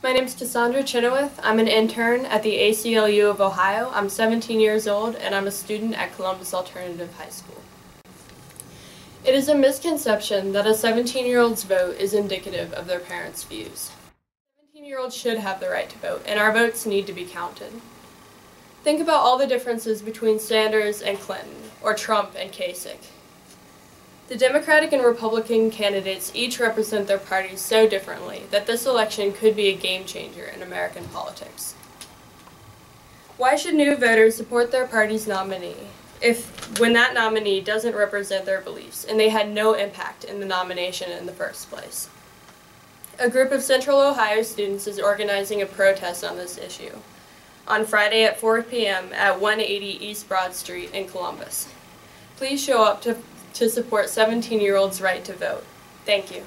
My name is Cassandra Chenoweth. I'm an intern at the ACLU of Ohio. I'm 17 years old and I'm a student at Columbus Alternative High School. It is a misconception that a 17-year-old's vote is indicative of their parents' views. 17-year-olds should have the right to vote and our votes need to be counted. Think about all the differences between Sanders and Clinton, or Trump and Kasich. The Democratic and Republican candidates each represent their parties so differently that this election could be a game changer in American politics. Why should new voters support their party's nominee if when that nominee doesn't represent their beliefs and they had no impact in the nomination in the first place? A group of Central Ohio students is organizing a protest on this issue on Friday at 4 p.m. at 180 East Broad Street in Columbus. Please show up to, to support 17-year-olds' right to vote. Thank you.